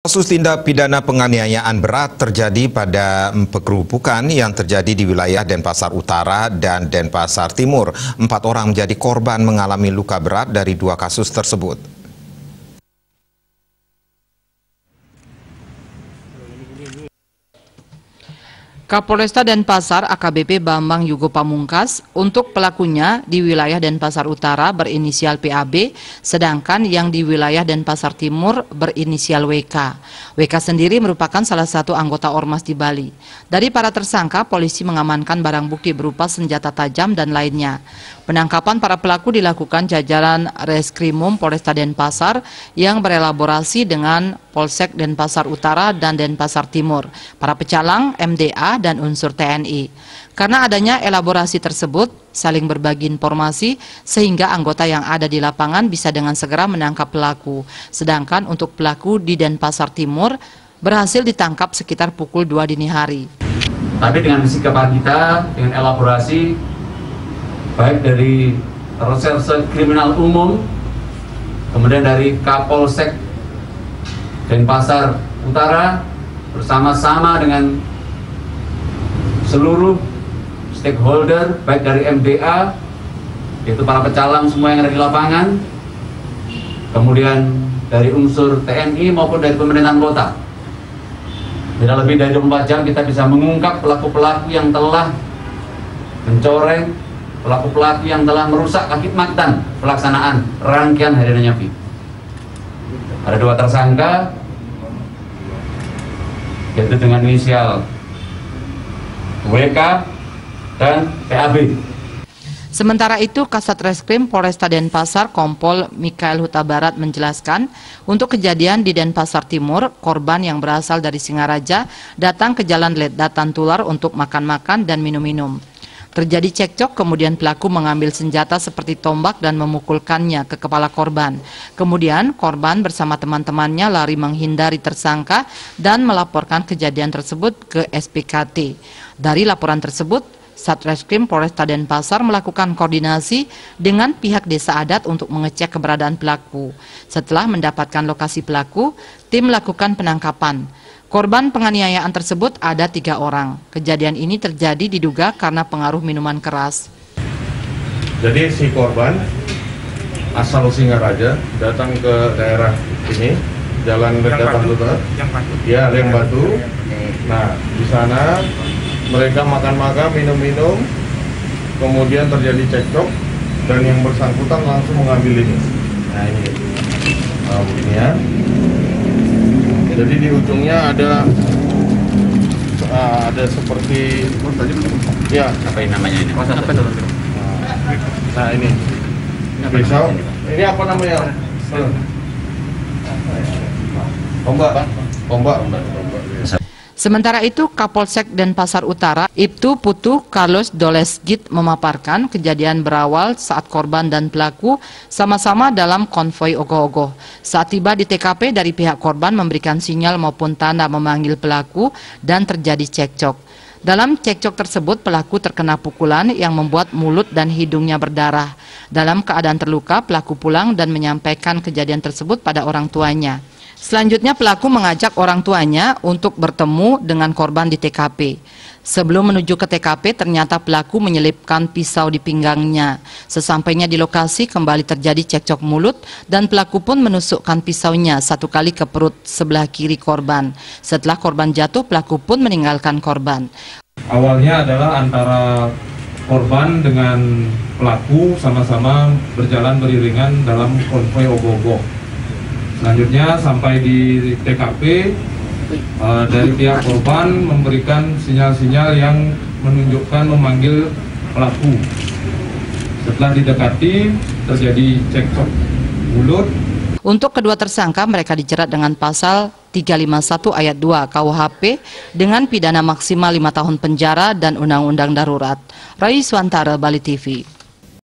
Kasus tindak pidana penganiayaan berat terjadi pada pengerupukan yang terjadi di wilayah Denpasar Utara dan Denpasar Timur. Empat orang menjadi korban mengalami luka berat dari dua kasus tersebut. Kapolresta Denpasar AKBP Bambang Yugo Pamungkas untuk pelakunya di wilayah Denpasar Utara berinisial PAB, sedangkan yang di wilayah Denpasar Timur berinisial WK. WK sendiri merupakan salah satu anggota Ormas di Bali. Dari para tersangka, polisi mengamankan barang bukti berupa senjata tajam dan lainnya. Penangkapan para pelaku dilakukan jajaran Reskrimum Polresta Denpasar yang berelaborasi dengan Polsek Denpasar Utara dan Denpasar Timur, para pecalang, MDA, dan unsur TNI. Karena adanya elaborasi tersebut, saling berbagi informasi sehingga anggota yang ada di lapangan bisa dengan segera menangkap pelaku. Sedangkan untuk pelaku di Denpasar Timur berhasil ditangkap sekitar pukul 2 dini hari. Tapi dengan kesikapan kita, dengan elaborasi, baik dari reserse kriminal umum, kemudian dari Kapolsek Denpasar Utara, bersama-sama dengan seluruh stakeholder baik dari MDA yaitu para pecalang semua yang ada di lapangan kemudian dari unsur TNI maupun dari pemerintahan kota tidak lebih dari 24 jam kita bisa mengungkap pelaku-pelaku yang telah mencoreng pelaku-pelaku yang telah merusak maktan pelaksanaan rangkaian Hari Raya Nyepi. Ada dua tersangka yaitu dengan inisial WK, dan PAB. Sementara itu, Kasat Reskrim Polresta Denpasar Kompol Mikael Huta Barat menjelaskan, untuk kejadian di Denpasar Timur, korban yang berasal dari Singaraja datang ke Jalan Ledatan Tular untuk makan-makan dan minum-minum. Terjadi cekcok, kemudian pelaku mengambil senjata seperti tombak dan memukulkannya ke kepala korban. Kemudian korban bersama teman-temannya lari menghindari tersangka dan melaporkan kejadian tersebut ke SPKT. Dari laporan tersebut, Satreskrim Polresta Denpasar melakukan koordinasi dengan pihak desa adat untuk mengecek keberadaan pelaku. Setelah mendapatkan lokasi pelaku, tim melakukan penangkapan. Korban penganiayaan tersebut ada tiga orang. Kejadian ini terjadi diduga karena pengaruh minuman keras. Jadi si korban asal Singaraja datang ke daerah ini, Jalan Datang Tutar, ya Leng Batu. Nah di sana mereka makan-makan, minum-minum, kemudian terjadi cekcok dan yang bersangkutan langsung mengambil ini. Nah ini, nah, begini ya. Jadi di ujungnya ada uh, ada seperti ya apa yang namanya ini? Nah ini pisau. Ini apa namanya? Tombak. Tombak. Sementara itu, Kapolsek Denpasar Utara, Ibtu Putu Carlos Dolesgit memaparkan kejadian berawal saat korban dan pelaku sama-sama dalam konvoi ogoh-ogoh. Saat tiba di TKP dari pihak korban memberikan sinyal maupun tanda memanggil pelaku dan terjadi cekcok. Dalam cekcok tersebut, pelaku terkena pukulan yang membuat mulut dan hidungnya berdarah. Dalam keadaan terluka, pelaku pulang dan menyampaikan kejadian tersebut pada orang tuanya. Selanjutnya pelaku mengajak orang tuanya untuk bertemu dengan korban di TKP. Sebelum menuju ke TKP, ternyata pelaku menyelipkan pisau di pinggangnya. Sesampainya di lokasi, kembali terjadi cekcok mulut dan pelaku pun menusukkan pisaunya satu kali ke perut sebelah kiri korban. Setelah korban jatuh, pelaku pun meninggalkan korban. Awalnya adalah antara korban dengan pelaku sama-sama berjalan beriringan dalam konvoi ogoh-ogoh Selanjutnya sampai di TKP uh, eh, dari pihak korban memberikan sinyal-sinyal yang menunjukkan memanggil pelaku. Setelah didekati terjadi cekcok mulut. Untuk kedua tersangka mereka dijerat dengan pasal 351 ayat 2 KUHP dengan pidana maksimal 5 tahun penjara dan undang-undang darurat. Rai Swantara Bali TV.